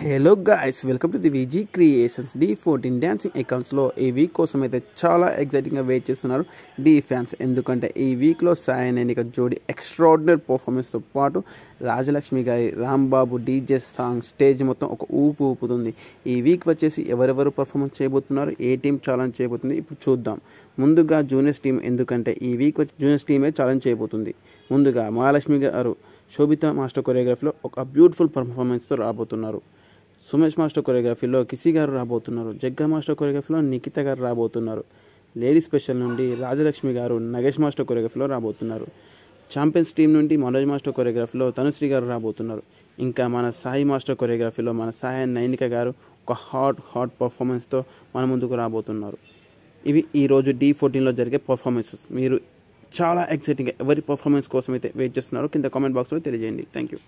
Hello guys welcome to the Viji creations Dhee fourteen dancing అకౌంట్స్లో ఈ week కోసం అయితే చాలా ఎగ్జైటింగ్గా వెయిట్ చేస్తున్నారు. డి ఫ్యాన్స్ ఎందుకంటే ఈ వీక్లో సాయి నైనిక జోడి ఎక్స్ట్రాడినరీ పర్ఫార్మెన్స్తో పాటు రాజలక్ష్మి గారి రాంబాబు డీజే సాంగ్ స్టేజ్ మొత్తం ఒక ఊపు ఊపుతుంది. ఈ వీక్ వచ్చేసి ఎవరెవరు పర్ఫార్మెన్స్ చేయబోతున్నారు ఏ టీం ఛాలెంజ్ చేయబోతుంది ఇప్పుడు చూద్దాం. ముందుగా జూనియర్స్ టీం ఎందుకంటే ఈ వీక్ వచ్చి జూనియర్స్ టీమే ఛాలెంజ్ చేయబోతుంది. ముందుగా మహాలక్ష్మి గారు శోభిత మాస్టర్ కొరియోగ్రఫీలో ఒక బ్యూటిఫుల్ పర్ఫార్మెన్స్తో రాబోతున్నారు. సుమేష్ మాస్టర్ కొరియోగ్రఫీలో కిసి గారు రాబోతున్నారు. జగ్గా మాస్టర్ కొరియోగ్రఫీలో నిఖిత గారు రాబోతున్నారు. లేడీ స్పెషల్ నుండి రాజలక్ష్మి గారు నగేష్ మాస్టర్ కొరియోగ్రఫీలో రాబోతున్నారు. ఛాంపియన్స్ టీం నుండి మనోజ్ మాస్టర్ కొరియోగ్రఫీలో తనుశ్రీ గారు రాబోతున్నారు. ఇంకా మన సాయి మాస్టర్ కొరియోగ్రఫీలో మన సాయి నైనిక గారు ఒక హాట్ హాట్ పర్ఫార్మెన్స్తో మన ముందుకు రాబోతున్నారు. ఇవి ఈరోజు డీ ఫోర్టీన్లో జరిగే పర్ఫార్మెన్సెస్. మీరు చాలా ఎక్సైటింగ్గా ఎవరి పర్ఫార్మెన్స్ కోసం అయితే వెయిట్ చేస్తున్నారో కింద కామెంట్ బాక్స్లో తెలియజేయండి. Thank you